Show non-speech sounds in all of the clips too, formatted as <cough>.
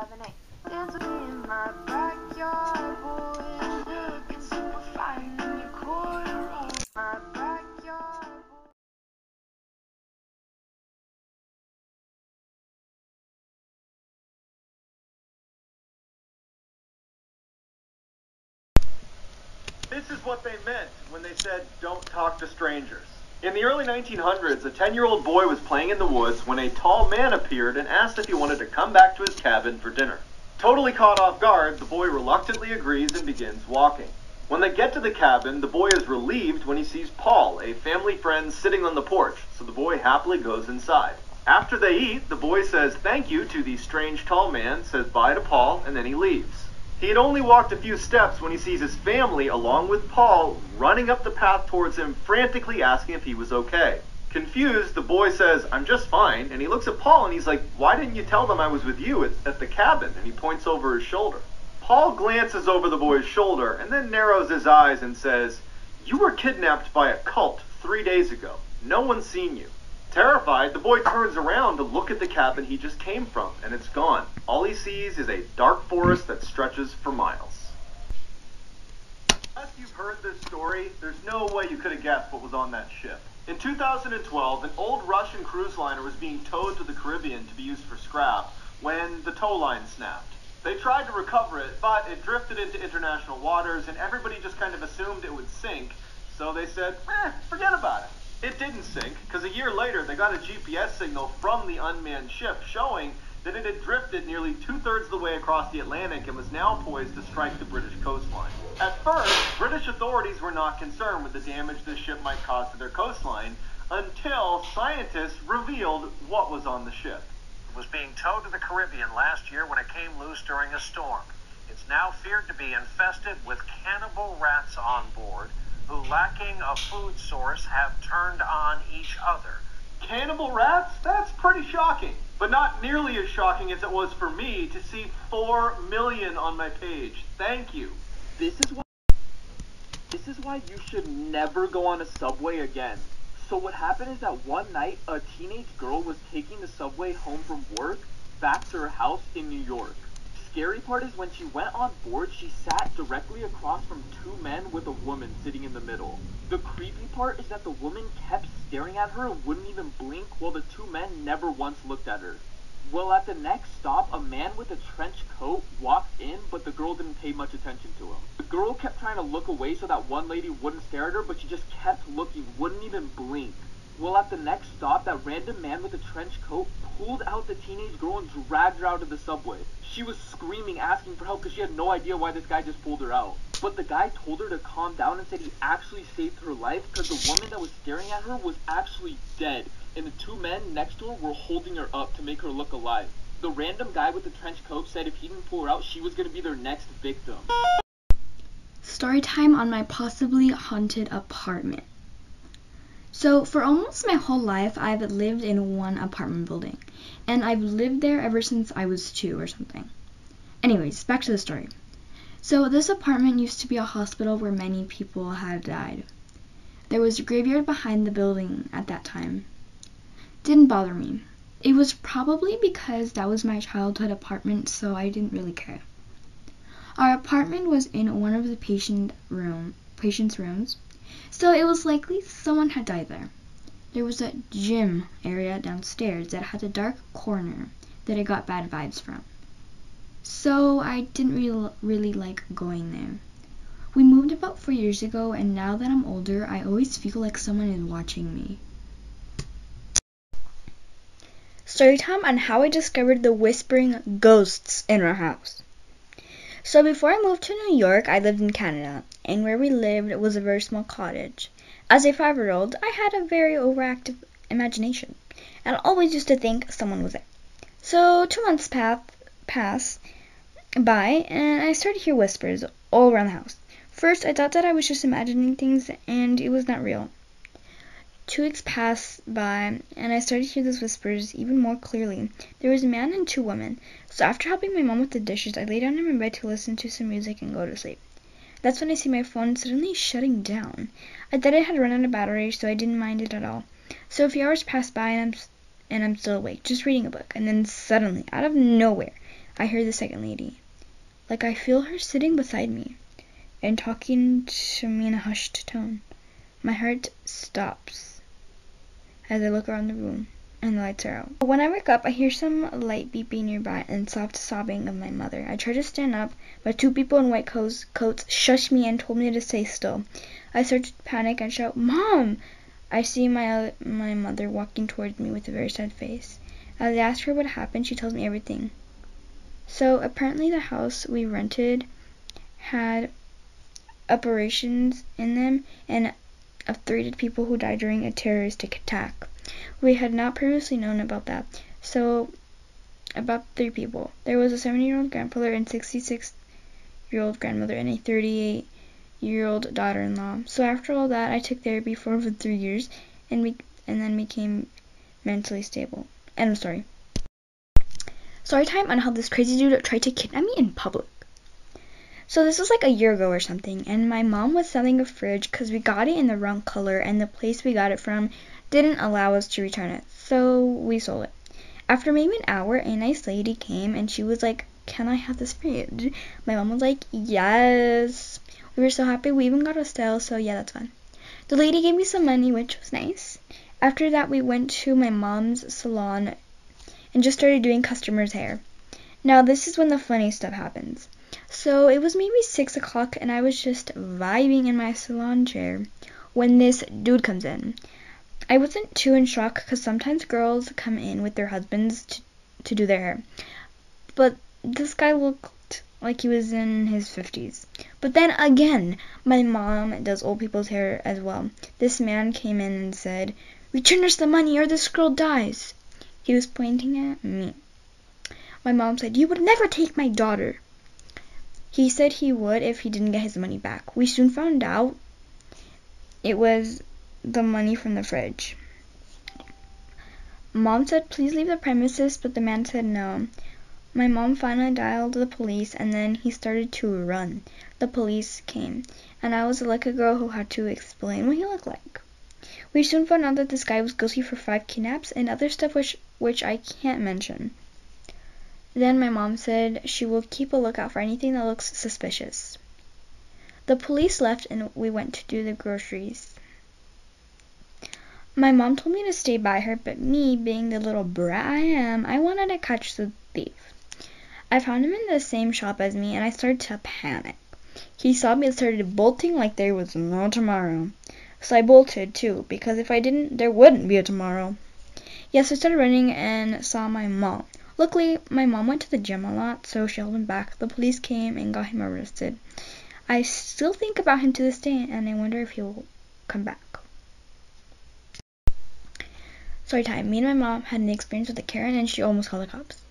seven, eight. Dance with me in. My backyard, boy. This is what they meant when they said, don't talk to strangers. In the early 1900s, a 10 year old boy was playing in the woods when a tall man appeared and asked if he wanted to come back to his cabin for dinner. Totally caught off guard, the boy reluctantly agrees and begins walking. When they get to the cabin, the boy is relieved when he sees Paul, a family friend, sitting on the porch, so the boy happily goes inside. After they eat, the boy says thank you to the strange tall man, says bye to Paul, and then he leaves. He had only walked a few steps when he sees his family, along with Paul, running up the path towards him, frantically asking if he was okay. Confused, the boy says, I'm just fine, and he looks at Paul and he's like, Why didn't you tell them I was with you at, at the cabin? And he points over his shoulder. Paul glances over the boy's shoulder and then narrows his eyes and says, You were kidnapped by a cult three days ago. No one's seen you. Terrified, the boy turns around to look at the cabin he just came from, and it's gone. All he sees is a dark forest that stretches for miles. As you've heard this story, there's no way you could have guessed what was on that ship. In 2012, an old Russian cruise liner was being towed to the Caribbean to be used for scrap when the tow line snapped. They tried to recover it, but it drifted into international waters, and everybody just kind of assumed it would sink, so they said, eh, forget about it. It didn't sink, because a year later they got a GPS signal from the unmanned ship showing that it had drifted nearly two-thirds of the way across the Atlantic and was now poised to strike the British coastline. At first, British authorities were not concerned with the damage this ship might cause to their coastline until scientists revealed what was on the ship. It was being towed to the Caribbean last year when it came loose during a storm. It's now feared to be infested with cannibal rats on board who, lacking a food source, have turned on each other. Cannibal rats? That's pretty shocking. But not nearly as shocking as it was for me to see 4 million on my page. Thank you. This is why This is why you should never go on a subway again. So what happened is that one night a teenage girl was taking the subway home from work back to her house in New York. The scary part is when she went on board, she sat directly across from two men with a woman sitting in the middle. The creepy part is that the woman kept staring at her and wouldn't even blink while the two men never once looked at her. Well, at the next stop, a man with a trench coat walked in, but the girl didn't pay much attention to him. The girl kept trying to look away so that one lady wouldn't stare at her, but she just kept looking, wouldn't even blink. Well, at the next stop, that random man with the trench coat pulled out the teenage girl and dragged her out of the subway. She was screaming, asking for help because she had no idea why this guy just pulled her out. But the guy told her to calm down and said he actually saved her life because the woman that was staring at her was actually dead, and the two men next to her were holding her up to make her look alive. The random guy with the trench coat said if he didn't pull her out, she was going to be their next victim. Story time on my possibly haunted apartment. So, for almost my whole life, I've lived in one apartment building, and I've lived there ever since I was two or something. Anyways, back to the story. So, this apartment used to be a hospital where many people had died. There was a graveyard behind the building at that time. Didn't bother me. It was probably because that was my childhood apartment, so I didn't really care. Our apartment was in one of the patient room patient's rooms, so it was likely someone had died there. There was a gym area downstairs that had a dark corner that I got bad vibes from. So I didn't really, really like going there. We moved about four years ago, and now that I'm older, I always feel like someone is watching me. Story time on how I discovered the whispering ghosts in our house. So before I moved to New York, I lived in Canada, and where we lived was a very small cottage. As a five year old, I had a very overactive imagination, and always used to think someone was there. So two months pass, pass by, and I started to hear whispers all around the house. First, I thought that I was just imagining things, and it was not real. Two weeks passed by, and I started to hear those whispers even more clearly. There was a man and two women. So after helping my mom with the dishes, I lay down in my bed to listen to some music and go to sleep. That's when I see my phone suddenly shutting down. I thought it had run out of battery, so I didn't mind it at all. So a few hours passed by, and I'm and I'm still awake, just reading a book. And then suddenly, out of nowhere, I hear the second lady. Like I feel her sitting beside me and talking to me in a hushed tone. My heart stops as I look around the room and the lights are out. When I wake up, I hear some light beeping nearby and soft sobbing of my mother. I try to stand up, but two people in white coats, coats me and told me to stay still. I start to panic and shout, "Mom!" I see my my mother walking towards me with a very sad face. As I ask her what happened, she tells me everything. So apparently the house we rented had operations in them and of three people who died during a terroristic attack. We had not previously known about that. So about three people. There was a 70 year old grandfather and 66 year old grandmother and a 38 year old daughter in law. So after all that, I took therapy for over three years and, be- and then became mentally stable. And I'm sorry. Story time on how this crazy dude tried to kidnap me in public. So this was like a year ago or something, and my mom was selling a fridge because we got it in the wrong color, and the place we got it from didn't allow us to return it, so we sold it. After maybe an hour, a nice lady came and she was like, "Can I have this fridge?" My mom was like, "Yes." We were so happy. We even got a sale, so yeah, that's fun. The lady gave me some money, which was nice. After that, we went to my mom's salon and just started doing customers' hair. Now, this is when the funny stuff happens. So, it was maybe 6 o'clock, and I was just vibing in my salon chair when this dude comes in. I wasn't too in shock because sometimes girls come in with their husbands to, to do their hair. But this guy looked like he was in his 50s. But then again, my mom does old people's hair as well. This man came in and said, Return us the money or this girl dies. He was pointing at me. My mom said, You would never take my daughter. He said he would if he didn't get his money back. We soon found out it was the money from the fridge. Mom said, Please leave the premises, but the man said no. My mom finally dialed the police and then he started to run. The police came, and I was like a girl who had to explain what he looked like. We soon found out that this guy was guilty for five kidnaps and other stuff which which I can't mention. Then my mom said she will keep a lookout for anything that looks suspicious. The police left and we went to do the groceries. My mom told me to stay by her, but me, being the little brat I am, I wanted to catch the thief. I found him in the same shop as me and I started to panic. He saw me and started bolting like there was no tomorrow. So I bolted too, because if I didn't, there wouldn't be a tomorrow. Yes, I started running and saw my mom. Luckily, my mom went to the gym a lot, so she held him back. The police came and got him arrested. I still think about him to this day, and I wonder if he'll come back. Story time. Me and my mom had an experience with a Karen, and she almost called the cops.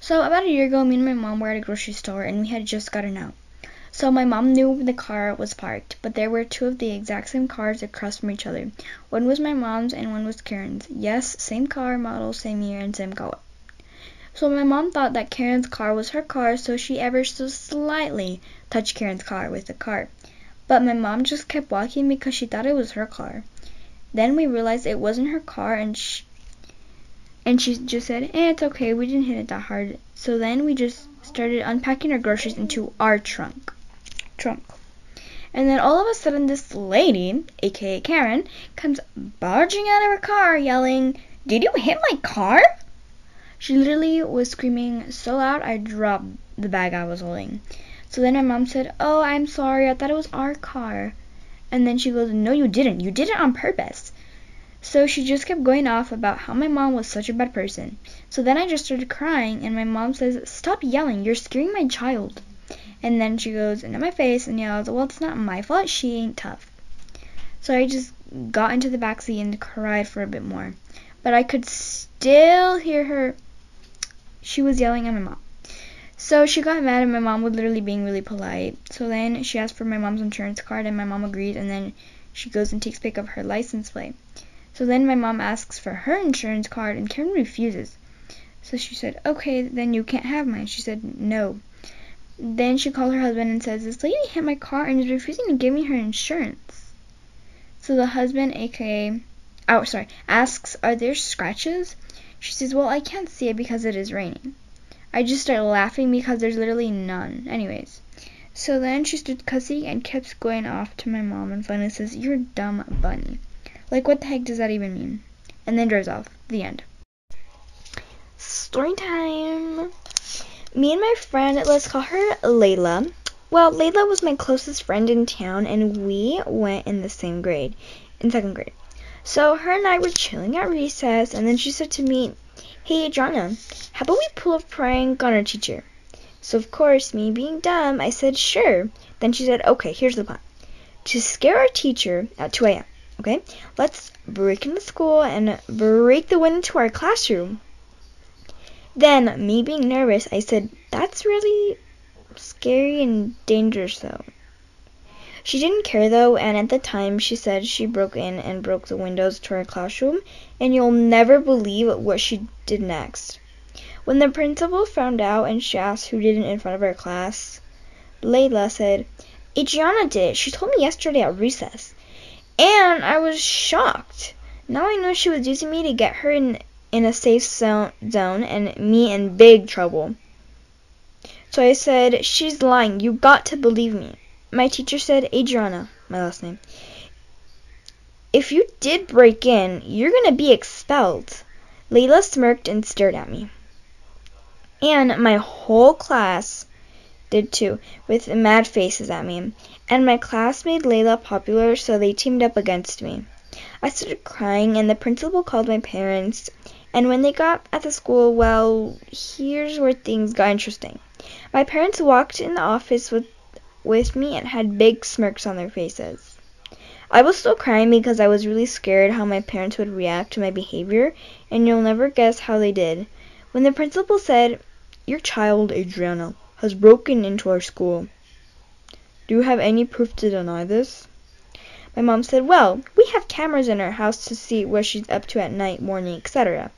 So about a year ago, me and my mom were at a grocery store, and we had just gotten out. So my mom knew the car was parked, but there were two of the exact same cars across from each other. One was my mom's and one was Karen's. Yes, same car, model, same year, and same color. So my mom thought that Karen's car was her car, so she ever so slightly touched Karen's car with the cart. But my mom just kept walking because she thought it was her car. Then we realized it wasn't her car, and she, and she just said, "Eh, it's okay. We didn't hit it that hard." So then we just started unpacking our groceries into our trunk trunk. And then all of a sudden, this lady, aka Karen, comes barging out of her car yelling, Did you hit my car? She literally was screaming so loud I dropped the bag I was holding. So then my mom said, Oh, I'm sorry, I thought it was our car. And then she goes, No, you didn't. You did it on purpose. So she just kept going off about how my mom was such a bad person. So then I just started crying, and my mom says, Stop yelling, you're scaring my child. And then she goes into my face and yells, Well, it's not my fault, she ain't tough. So I just got into the back seat and cried for a bit more. But I could still hear her. She was yelling at my mom. So she got mad, at my mom was literally being really polite. So then she asked for my mom's insurance card, and my mom agreed, and then she goes and takes pic of her license plate. So then my mom asks for her insurance card, and Karen refuses. So she said, Okay, then you can't have mine. She said, No. Then she called her husband and says, This lady hit my car and is refusing to give me her insurance. So the husband, aka, oh, sorry, asks, Are there scratches? She says, Well, I can't see it because it is raining. I just start laughing because there's literally none. Anyways, so then she started cussing and kept going off to my mom and finally says, You're dumb bunny. Like, what the heck does that even mean? And then drives off. The end. Story time. Me and my friend, let's call her Layla. Well, Layla was my closest friend in town, and we went in the same grade, in second grade. So her and I were chilling at recess, and then she said to me, Hey, Adriana, how about we pull a prank on our teacher? So, of course, me being dumb, I said, Sure. Then she said, Okay, here's the plan. To scare our teacher at 2 a.m., okay, let's break into school and break the window to our classroom. Then, me being nervous, I said, That's really scary and dangerous, though. She didn't care though, and at the time she said she broke in and broke the windows to our classroom, and you'll never believe what she did next. When the principal found out and she asked who did it in front of her class, Layla said, Adriana did it. She told me yesterday at recess. And I was shocked. Now I know she was using me to get her in, in a safe zone and me in big trouble. So I said, She's lying. You got to believe me. My teacher said, Adriana, my last name, if you did break in, you're going to be expelled. Layla smirked and stared at me. And my whole class did too, with mad faces at me. And my class made Layla popular, so they teamed up against me. I started crying, and the principal called my parents. And when they got at the school, well, here's where things got interesting. My parents walked in the office with with me and had big smirks on their faces. I was still crying because I was really scared how my parents would react to my behavior, and you'll never guess how they did. When the principal said, Your child, Adriana, has broken into our school. Do you have any proof to deny this? My mom said, Well, we have cameras in our house to see what she's up to at night, morning, etc.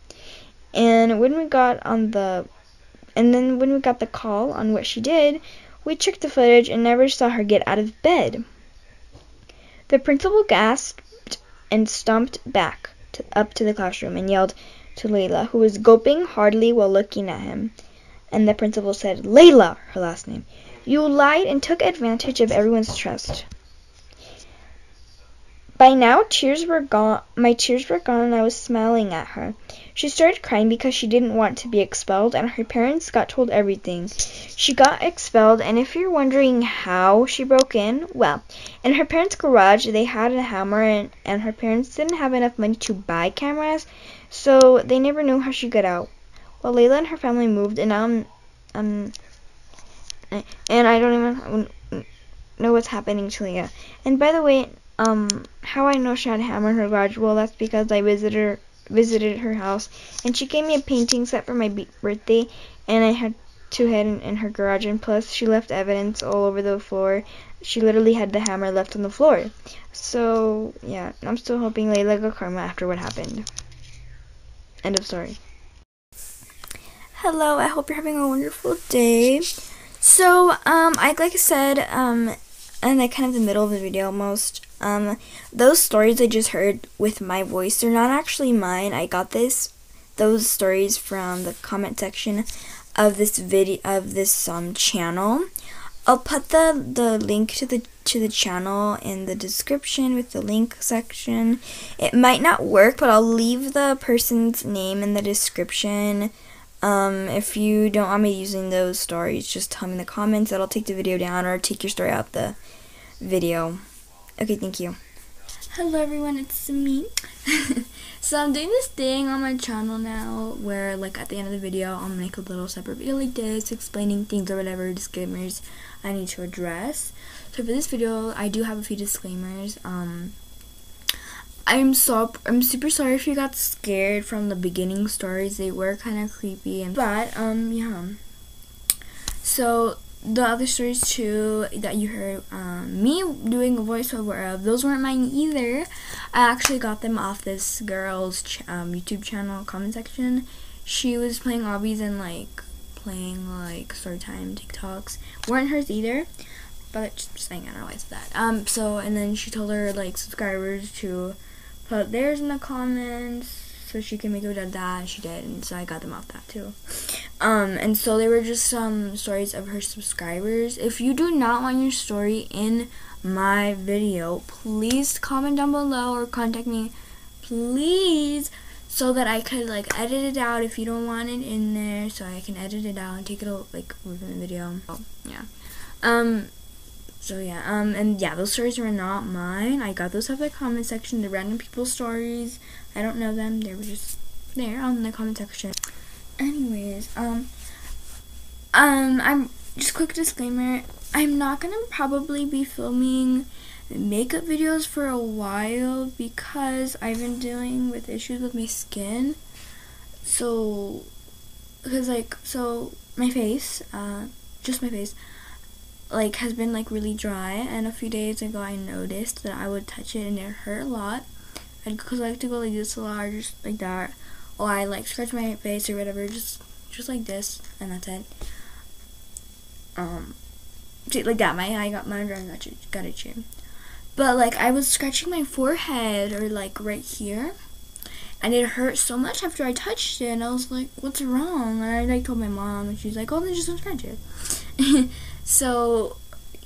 And when we got on the and then when we got the call on what she did, we checked the footage and never saw her get out of bed. The principal gasped and stomped back to, up to the classroom and yelled to Layla, who was gulping hardly while looking at him. And the principal said, Layla, her last name, you lied and took advantage of everyone's trust. By now, tears were gone. My tears were gone, and I was smiling at her. She started crying because she didn't want to be expelled, and her parents got told everything. She got expelled, and if you're wondering how she broke in, well, in her parents' garage, they had a hammer, and, and her parents didn't have enough money to buy cameras, so they never knew how she got out. Well, Layla and her family moved, and I'm, um, and I don't even know what's happening to Leah. And by the way, um, how I know she had a hammer in her garage? Well, that's because I visited her, visited her house, and she gave me a painting set for my birthday, and I had to hide in, in her garage. And plus, she left evidence all over the floor. She literally had the hammer left on the floor. So yeah, I'm still hoping Layla got karma after what happened. End of story. Hello, I hope you're having a wonderful day. So, um, I like I said, um, and like kind of the middle of the video almost. Um, those stories I just heard with my voice, they're not actually mine. I got this, those stories from the comment section of this video of this um channel. I'll put the the link to the to the channel in the description with the link section. It might not work, but I'll leave the person's name in the description. Um, if you don't want me using those stories, just tell me in the comments that I'll take the video down or take your story out the video. Okay, thank you. Hello everyone, it's me. <laughs> so I'm doing this thing on my channel now where like at the end of the video I'll make a little separate video like this explaining things or whatever disclaimers I need to address. So for this video I do have a few disclaimers. Um I'm so I'm super sorry if you got scared from the beginning stories. They were kind of creepy and but um yeah. So the other stories too that you heard um, me doing a voiceover of, those weren't mine either. I actually got them off this girl's ch um, YouTube channel comment section. She was playing obbies and like playing like story time TikToks. weren't hers either. But just saying, I don't know why that. Um, so and then she told her like subscribers to put theirs in the comments. so she can make a video of that, and she did, and so I got them off that too. Um, and so they were just some stories of her subscribers. If you do not want your story in my video, please comment down below or contact me, please, so that I could like edit it out if you don't want it in there, so I can edit it out and take it like within the video. Oh, yeah. Um, so yeah, um, and yeah, those stories were not mine. I got those off the comment section, the random people's stories. I don't know them. They were just there on the comment section. Anyways, um, um, I'm just quick disclaimer. I'm not gonna probably be filming makeup videos for a while because I've been dealing with issues with my skin. So, because like, so my face, uh, just my face like has been like really dry and a few days ago I noticed that I would touch it and it hurt a lot because I like to go like this a lot or just like that or I like scratch my face or whatever just just like this and that's it. Um see, like that my eye got my under eye got, got itchy but like I was scratching my forehead or like right here and it hurt so much after I touched it and I was like what's wrong? And I like told my mom and she's like oh then just don't scratch it. <laughs> So,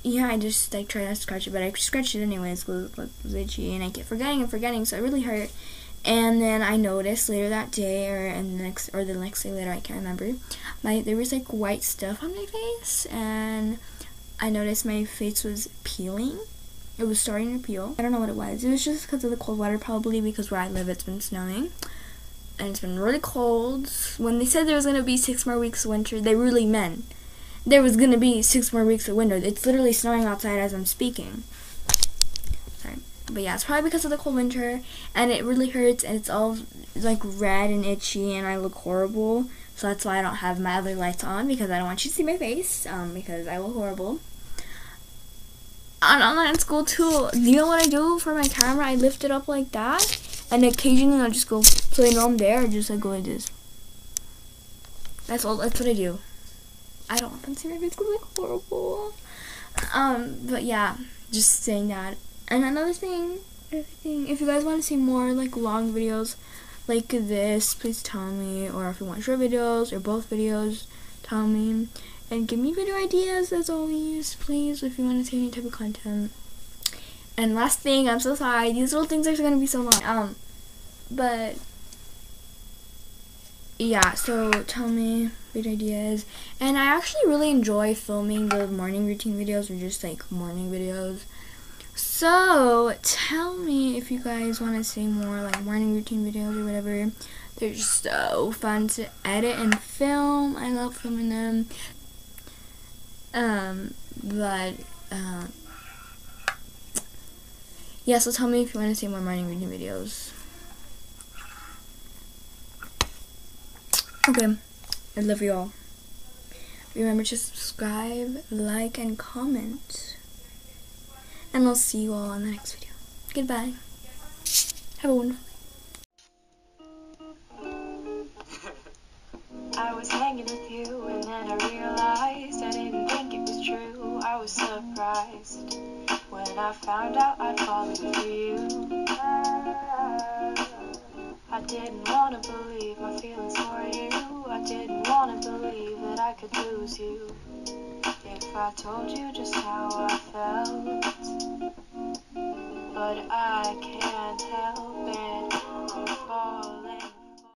yeah, I just like tried not to scratch it, but I scratched it anyways because it was itchy, and I kept forgetting and forgetting, so it really hurt. And then I noticed later that day, or the next, or the next day later, I can't remember. My there was like white stuff on my face, and I noticed my face was peeling. It was starting to peel. I don't know what it was. It was just because of the cold water, probably because where I live, it's been snowing. And it's been really cold. When they said there was going to be six more weeks of winter, they really meant there was gonna be six more weeks of winter. It's literally snowing outside as I'm speaking. But yeah, it's probably because of the cold winter and it really hurts and it's all like red and itchy and I look horrible. So that's why I don't have my other lights on because I don't want you to see my face um, because I look horrible. On online school too, you know what I do for my camera? I lift it up like that and occasionally I'll just go so I'm there or just like go like this. That's all, that's what I do. I don't want them to see my face because like horrible. Um, but yeah, just saying that. And another thing, if you guys want to see more like long videos like this, please tell me. Or if you want short videos or both videos, tell me. And give me video ideas as always, please, if you want to see any type of content. And last thing, I'm so sorry. These little things are gonna be so long. Um, but yeah, so tell me good ideas. And I actually really enjoy filming the morning routine videos or just like morning videos. So tell me if you guys want to see more like morning routine videos or whatever. They're just so fun to edit and film. I love filming them. Um, but uh, yeah, so tell me if you want to see more morning routine videos. Okay. I love you all. Remember to subscribe, like, and comment. And I'll see you all in the next video. Goodbye. Have a wonderful <laughs> I was hanging with you and then I realized I didn't think it was true. I was surprised when I found out I'd fallen for you. I didn't wanna believe my feelings for you. I didn't wanna believe that I could lose you. If I told you just how I felt, but I can't help it. I'm falling.